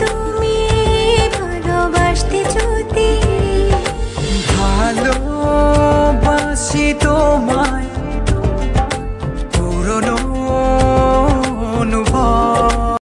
তুমি ভালোবাসতে যদি ভালোবাসি তোমার